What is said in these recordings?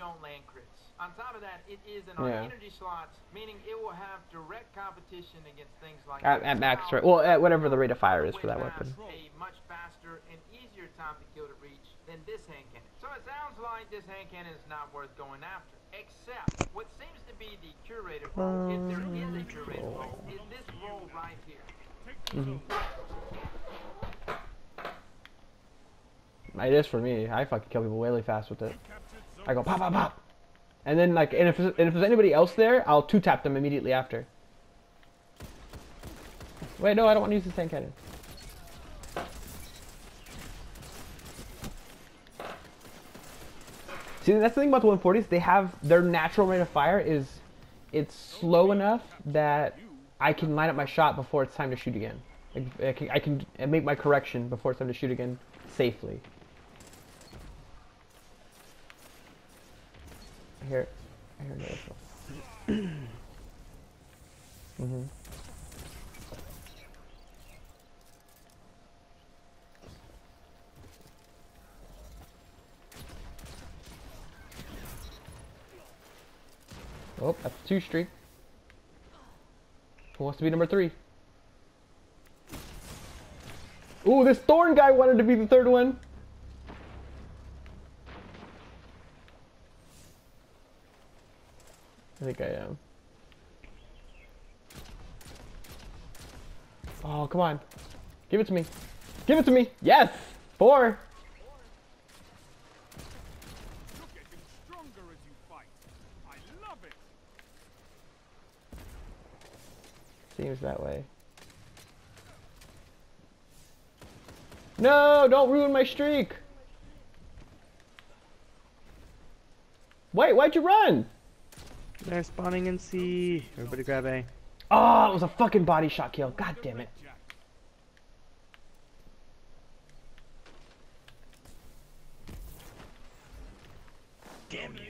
don't land crits. On top of that, it is an Yeah. energy slots, meaning it will have direct competition against things like At, at max, right? Well, at whatever the rate of fire is for that weapon. A much faster and easier time to kill to reach than this hand cannon. So it sounds like this hand cannon is not worth going after. Except what seems to be the curated role, if there is a curated role, is this role right here. Mm -hmm. It is for me. I fucking kill people really fast with it. I go pop, pop, pop, and then like, and if and if there's anybody else there, I'll two tap them immediately after. Wait, no, I don't want to use the tank cannon. See, that's the thing about the 140s. They have their natural rate of fire is, it's slow enough that I can line up my shot before it's time to shoot again. Like, I can, I can make my correction before it's time to shoot again safely. Hear another mm-hmm. Oh, that's two streak. Who wants to be number three? Ooh, this Thorn guy wanted to be the third one. I think I am. Oh, come on. Give it to me. Give it to me. Yes! Four. Seems that way. No, don't ruin my streak. Wait, why'd you run? They're spawning in C. Everybody grab A. Oh, it was a fucking body shot kill. God damn it. Damn you.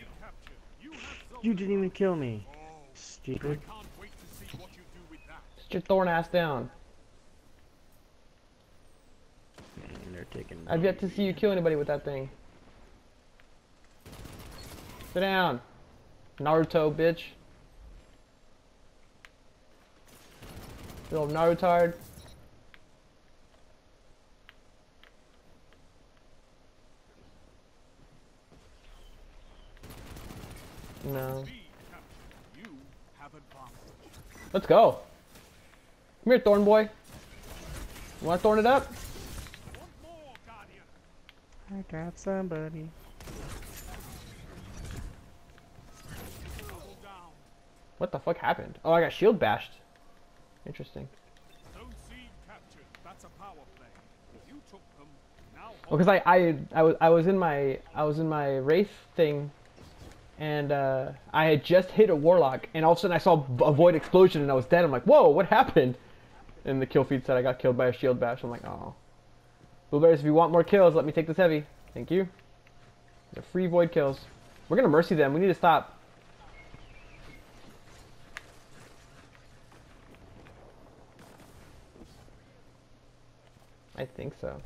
You have zone You didn't even kill me. Stupid. can't wait to see what you do with that. Sit your thorn ass down. And they're taking. I've yet to see you kill anybody with that thing. Sit down. Naruto, bitch. Little Narutard. No. Let's go. Come here, Thorn Boy. You wanna thorn it up? Want? I got somebody. Double down. What the fuck happened? Oh, I got shield bashed. Interesting. Zone C captured. That's a power play. You took them. Now Well, because I, I I was I was in my I was in my wraith thing, and uh, I had just hit a warlock, and all of a sudden I saw a void explosion, and I was dead. I'm like, whoa, what happened? And the kill feed said I got killed by a shield bash. I'm like, oh. Blueberries, if you want more kills, let me take this heavy. Thank you. The free void kills. We're gonna mercy them. We need to stop. I think so.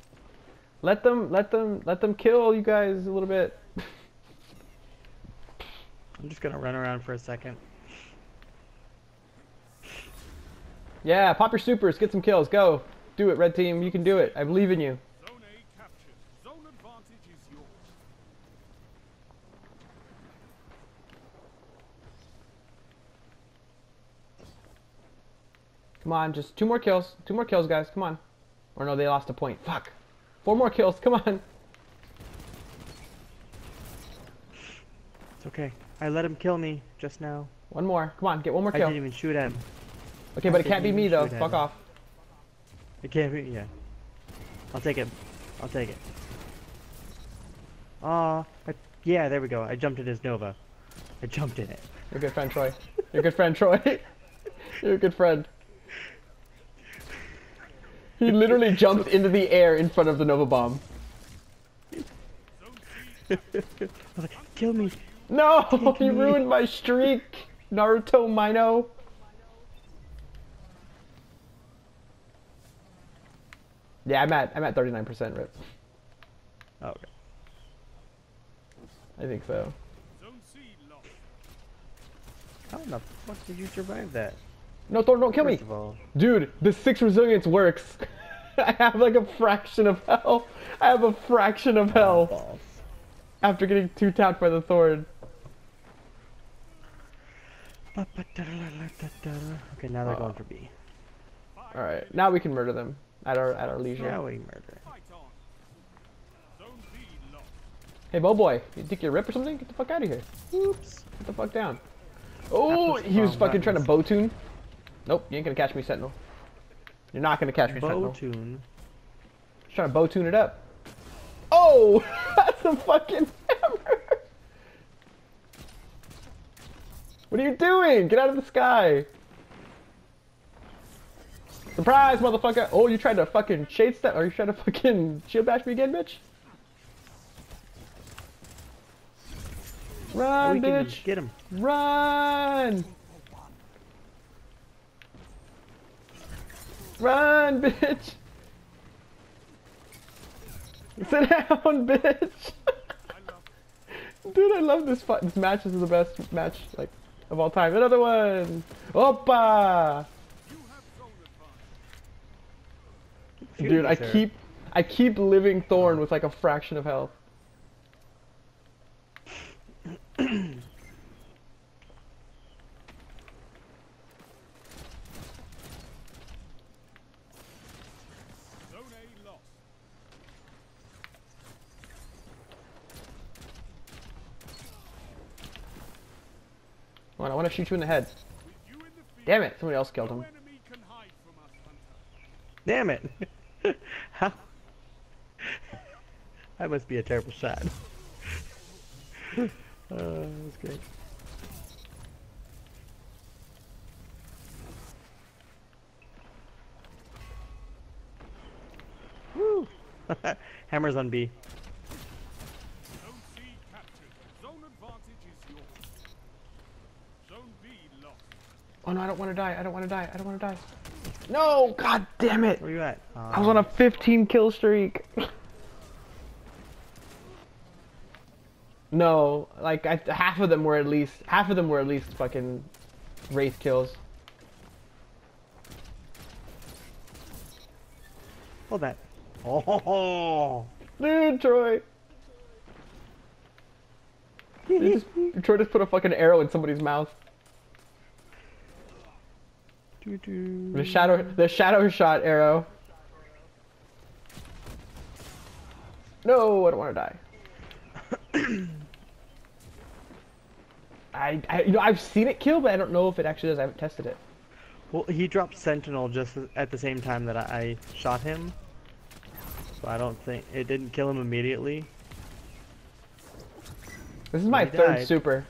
Let them, let them, let them kill you guys a little bit. I'm just gonna run around for a second. Yeah, pop your supers, get some kills, go. Do it, red team, you can do it. I believe in you. Zone A captured. Zone advantage is yours. Come on, just two more kills. Two more kills, guys. Come on. Or no, they lost a point. Fuck. Four more kills. Come on. It's okay. I let him kill me just now. One more. Come on, get one more kill. I didn't even shoot at him. Okay, but it can't be me though. Fuck him. off. It can't be. Yeah. I'll take it. I'll take it. Ah, I- yeah, there we go. I jumped in his Nova. I jumped in it. You're a good friend, Troy. You're a good friend, Troy. You're a good friend. He literally jumped into the air in front of the Nova Bomb. Like, kill me. No! You me. ruined my streak! Naruto Mino. Yeah, I'm at I'm at 39% rip. Oh, okay. I think so. Zone Zone C lost. How in the fuck did you survive that? No, Thor, don't kill me. First of all, Dude, the six resilience works. I have like a fraction of health. I have a fraction of health balls. after getting two tapped by the thorn. Okay, now they're going for B. Uh, all right, now we can murder them at our at our leisure. Now we murder. Fight on. Zone B lost. Hey, Bo boy, you think you're rip or something? Get the fuck out of here. Oops. Get the fuck down. Oh, he was wrong fucking trying to buttons. bow tune. Nope, you ain't gonna catch me, Sentinel. You're not gonna catch me, Bow Sentinel. tune. Just trying to bow tune it up. Oh, that's a fucking hammer. What are you doing? Get out of the sky. Surprise, motherfucker. Oh, you tried to fucking shade step, or you trying to fucking shield bash me again, bitch? Run, bitch. get him. Run! Run, bitch! Sit down, bitch! Dude, I love this fight. This match This is the best match, like, of all time. Another one! Opa! You have zone advantage. Dude, I keep, I keep living Thorn with like a fraction of health. Zone A lost. Come on, I want to shoot you in the head. With you in the field, Damn it, somebody else killed him. enemy can hide from us, Hunter. Damn it. How? that must be a terrible shot. uh, that's great. Woo! Hammers on B. Oh no, I don't want to die. I don't want to die. I don't want to die. No, god damn it. Where you at? I was on a 15 kill streak. no, like I, half of them were at least half of them were at least fucking wraith kills. Hold that. Oh, Dude, Troy. Just, Troy just put a fucking arrow in somebody's mouth. The shadow, the shadow shot arrow. No, I don't want to die. I, I, you know, I've seen it kill, but I don't know if it actually does. I haven't tested it. Well, he dropped Sentinel just at the same time that I, I shot him. So I don't think it didn't kill him immediately. This is my third died. super.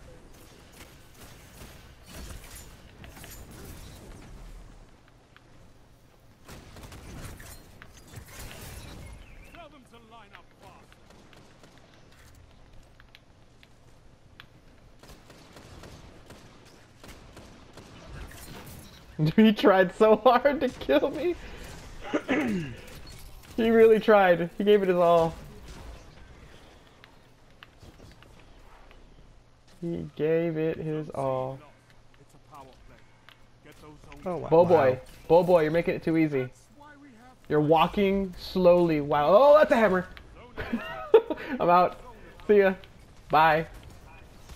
Tell them to line up fast. he tried so hard to kill me. he really tried. He gave it his all. He gave it his all. Lost. It's a power play. Get those. Oh wow. Bo boy, Bo boy, you're making it too easy. That's why we have You're walking slowly. Wow. Oh, that's a hammer. I'm out. See ya. Bye.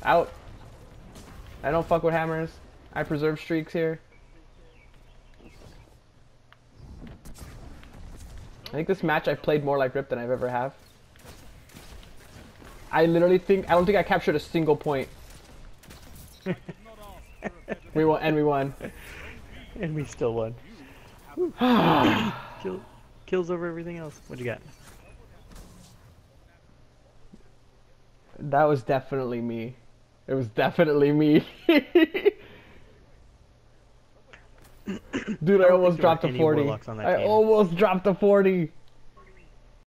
Out. I don't fuck with hammers. I preserve streaks here. I think this match I played more like Rip than I've ever have. I literally think I don't think I captured a single point. Not asked for a better We won and we won. And we still won. Kill, kills over everything else. What you got? That was definitely me. It was definitely me. Dude, I don't almost dropped a 40. on that I almost dropped a 40.